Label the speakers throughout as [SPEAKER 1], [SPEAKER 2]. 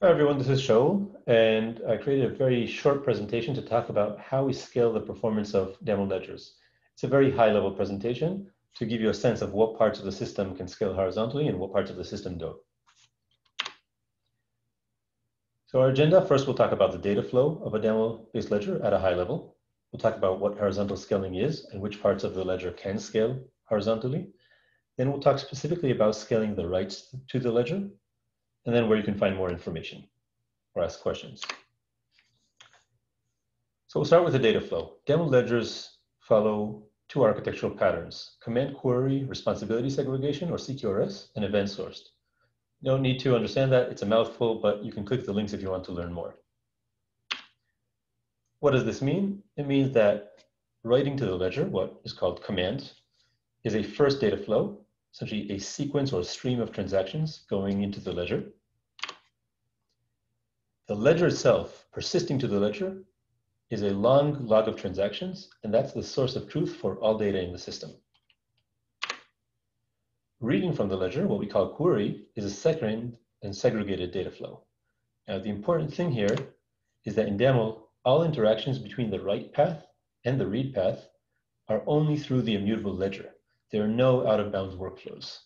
[SPEAKER 1] Hi everyone, this is Shaul, and I created a very short presentation to talk about how we scale the performance of Daml ledgers. It's a very high level presentation to give you a sense of what parts of the system can scale horizontally and what parts of the system don't. So our agenda, first we'll talk about the data flow of a Daml-based ledger at a high level. We'll talk about what horizontal scaling is and which parts of the ledger can scale horizontally. Then we'll talk specifically about scaling the writes to the ledger, and then where you can find more information or ask questions. So we'll start with the data flow. Daml ledgers follow two architectural patterns, command query responsibility segregation or CQRS and event sourced. No need to understand that, it's a mouthful, but you can click the links if you want to learn more. What does this mean? It means that writing to the ledger, what is called command, is a first data flow, essentially a sequence or a stream of transactions going into the ledger. The ledger itself, persisting to the ledger, is a long log of transactions, and that's the source of truth for all data in the system. Reading from the ledger, what we call query, is a second and segregated data flow. Now, the important thing here is that in Daml, all interactions between the write path and the read path are only through the immutable ledger. There are no out of bounds workflows.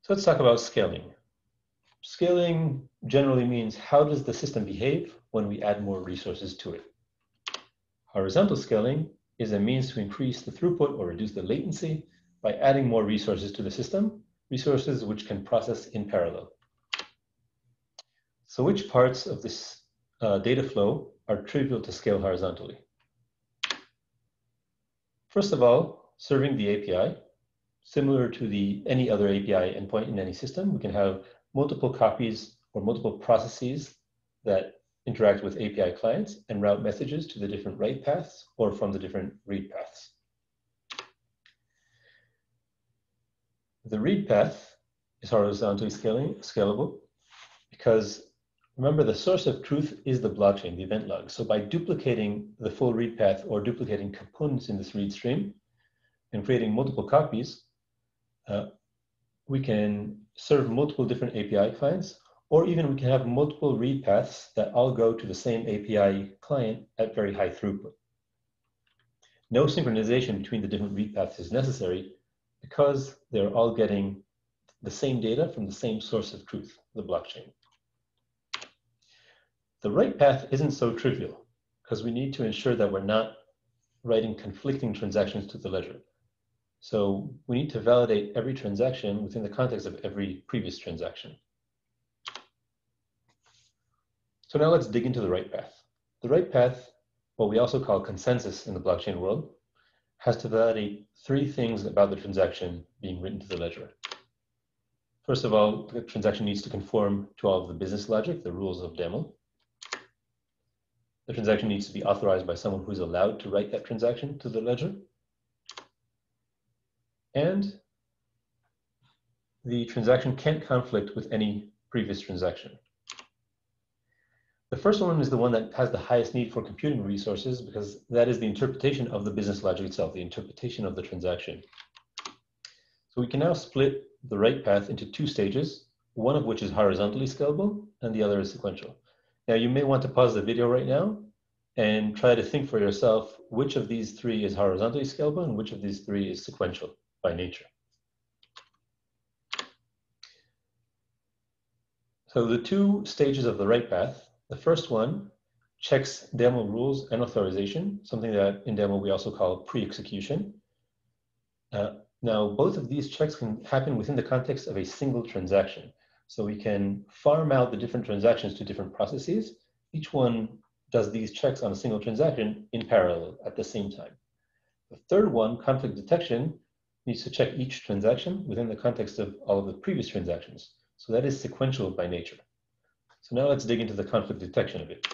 [SPEAKER 1] So let's talk about scaling. Scaling generally means how does the system behave when we add more resources to it. Horizontal scaling is a means to increase the throughput or reduce the latency by adding more resources to the system, resources which can process in parallel. So which parts of this uh, data flow are trivial to scale horizontally? First of all, serving the API. Similar to the any other API endpoint in any system, we can have multiple copies or multiple processes that interact with API clients and route messages to the different write paths or from the different read paths. The read path is horizontally scaling, scalable because remember the source of truth is the blockchain, the event log. So by duplicating the full read path or duplicating components in this read stream and creating multiple copies, uh, we can serve multiple different API clients or even we can have multiple read paths that all go to the same API client at very high throughput. No synchronization between the different read paths is necessary because they're all getting the same data from the same source of truth, the blockchain. The write path isn't so trivial because we need to ensure that we're not writing conflicting transactions to the ledger. So we need to validate every transaction within the context of every previous transaction. So now let's dig into the write path. The write path, what we also call consensus in the blockchain world, has to validate three things about the transaction being written to the ledger. First of all, the transaction needs to conform to all of the business logic, the rules of Daml. The transaction needs to be authorized by someone who's allowed to write that transaction to the ledger. And the transaction can't conflict with any previous transaction. The first one is the one that has the highest need for computing resources because that is the interpretation of the business logic itself, the interpretation of the transaction. So we can now split the write path into two stages, one of which is horizontally scalable and the other is sequential. Now you may want to pause the video right now and try to think for yourself which of these three is horizontally scalable and which of these three is sequential by nature. So the two stages of the write path the first one checks Daml rules and authorization, something that in Daml we also call pre-execution. Uh, now, both of these checks can happen within the context of a single transaction. So we can farm out the different transactions to different processes. Each one does these checks on a single transaction in parallel at the same time. The third one, conflict detection, needs to check each transaction within the context of all of the previous transactions. So that is sequential by nature. So now let's dig into the conflict detection of it.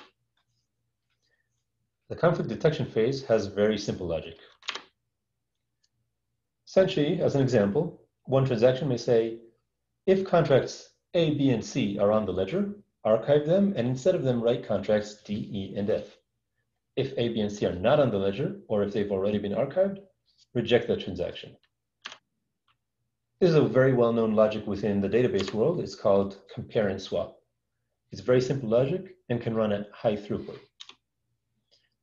[SPEAKER 1] The conflict detection phase has very simple logic. Essentially, as an example, one transaction may say, if contracts A, B, and C are on the ledger, archive them, and instead of them, write contracts D, E, and F. If A, B, and C are not on the ledger, or if they've already been archived, reject that transaction. This is a very well-known logic within the database world. It's called compare and swap. It's very simple logic and can run at high throughput.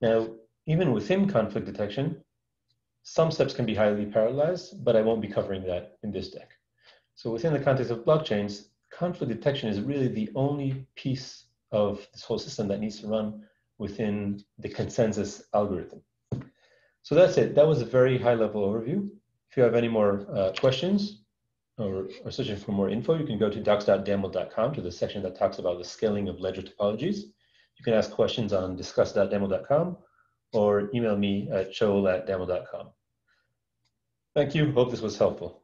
[SPEAKER 1] Now, even within conflict detection, some steps can be highly parallelized, but I won't be covering that in this deck. So within the context of blockchains, conflict detection is really the only piece of this whole system that needs to run within the consensus algorithm. So that's it. That was a very high level overview. If you have any more uh, questions or, or searching for more info, you can go to docs.daml.com to the section that talks about the scaling of ledger topologies. You can ask questions on discuss.daml.com or email me at shaul at daml.com. Thank you. Hope this was helpful.